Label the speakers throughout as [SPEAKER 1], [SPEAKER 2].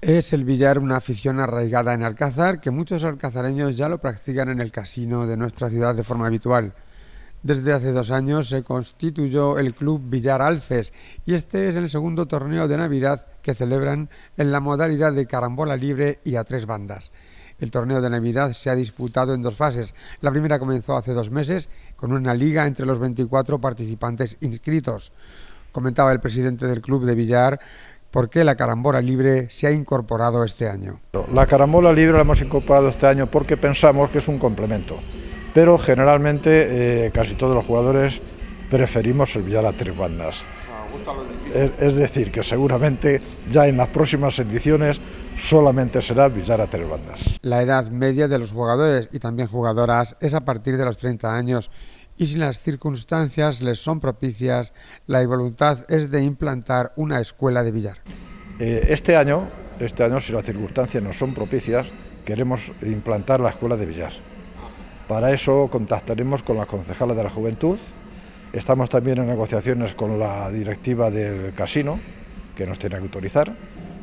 [SPEAKER 1] Es el billar una afición arraigada en Alcázar que muchos alcazareños ya lo practican en el casino de nuestra ciudad de forma habitual. Desde hace dos años se constituyó el Club Villar Alces y este es el segundo torneo de Navidad que celebran en la modalidad de carambola libre y a tres bandas. El torneo de Navidad se ha disputado en dos fases. La primera comenzó hace dos meses con una liga entre los 24 participantes inscritos. Comentaba el presidente del Club de Villar ¿Por qué la carambola libre se ha incorporado este año?
[SPEAKER 2] La carambola libre la hemos incorporado este año porque pensamos que es un complemento, pero generalmente eh, casi todos los jugadores preferimos el billar a tres bandas. Es, decir, que seguramente ya en las próximas ediciones solamente será billar a tres bandas.
[SPEAKER 1] La edad media de los jugadores y también jugadoras es a partir de los 30 años y si las circunstancias les son propicias, la voluntad es de implantar una escuela de billar.
[SPEAKER 2] Eh, este año, este año, si las circunstancias no son propicias, queremos implantar la escuela de billar. Para eso contactaremos con las concejales de la juventud, estamos también en negociaciones con la directiva del casino, que nos tiene que autorizar,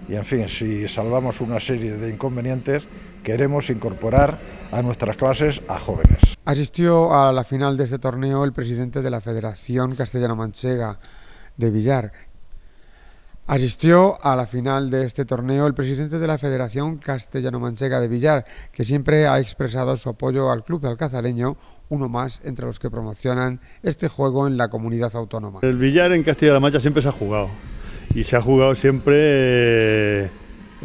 [SPEAKER 2] y en fin, si salvamos una serie de inconvenientes, queremos incorporar a nuestras clases a jóvenes.
[SPEAKER 1] Asistió a la final de este torneo el presidente de la Federación Castellano-Manchega de Villar. Asistió a la final de este torneo el presidente de la Federación Castellano-Manchega de Villar, que siempre ha expresado su apoyo al club alcazareño, uno más entre los que promocionan este juego en la comunidad autónoma.
[SPEAKER 3] El Villar en Castilla-La Mancha siempre se ha jugado y se ha jugado siempre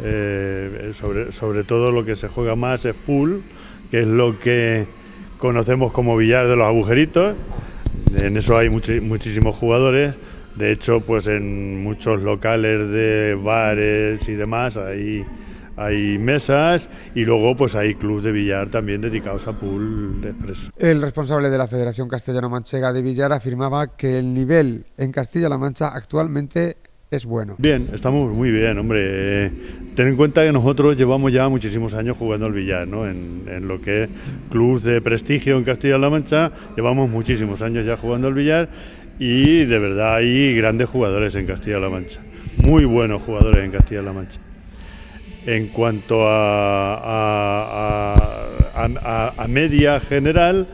[SPEAKER 3] eh, sobre, sobre todo lo que se juega más es pool, que es lo que conocemos como billar de los agujeritos. En eso hay muchísimos jugadores. De hecho, pues en muchos locales de bares y demás hay, hay mesas y luego pues hay clubes de billar también dedicados a pool expreso.
[SPEAKER 1] El responsable de la Federación Castellano-Manchega de Billar afirmaba que el nivel en Castilla-La Mancha actualmente es bueno.
[SPEAKER 3] Bien, estamos muy bien, hombre. ten en cuenta que nosotros llevamos ya muchísimos años jugando al billar, ¿no? En, lo que es club de prestigio en Castilla-La Mancha, llevamos muchísimos años ya jugando al billar y de verdad hay grandes jugadores en Castilla-La Mancha, muy buenos jugadores en Castilla-La Mancha. En cuanto a, a media general,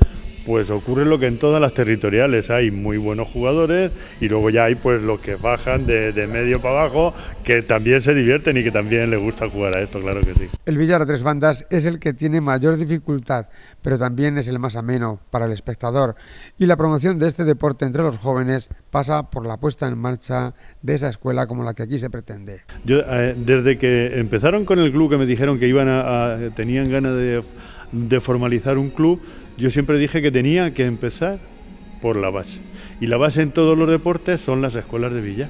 [SPEAKER 3] pues ocurre lo que en todas las territoriales hay muy buenos jugadores y luego ya hay pues los que bajan de, medio para abajo que también se divierten y que también les gusta jugar a esto, claro que sí.
[SPEAKER 1] El billar a tres bandas es el que tiene mayor dificultad, pero también es el más ameno para el espectador y la promoción de este deporte entre los jóvenes pasa por la puesta en marcha de esa escuela como la que aquí se pretende.
[SPEAKER 3] Yo eh, desde que empezaron con el club que me dijeron que iban a, tenían ganas de de formalizar un club, yo siempre dije que tenía que empezar por la base. Y la base en todos los deportes son las escuelas de villa.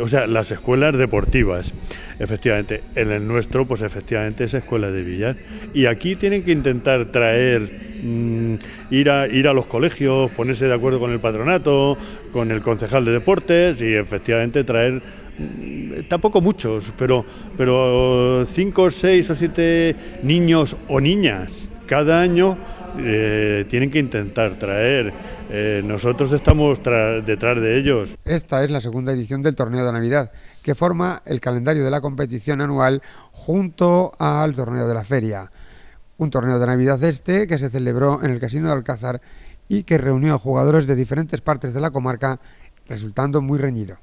[SPEAKER 3] O sea, las escuelas deportivas, efectivamente. En el nuestro, pues efectivamente es escuela de billar. Y aquí tienen que intentar traer, mm, ir, a, ir a los colegios, ponerse de acuerdo con el patronato, con el concejal de deportes y efectivamente traer tampoco muchos, pero, pero cinco, seis o siete niños o niñas cada año eh, tienen que intentar traer. Eh, nosotros estamos detrás de ellos.
[SPEAKER 1] Esta es la segunda edición del torneo de Navidad, que forma el calendario de la competición anual junto al torneo de la feria. Un torneo de Navidad este que se celebró en el Casino de Alcázar y que reunió a jugadores de diferentes partes de la comarca, resultando muy reñido.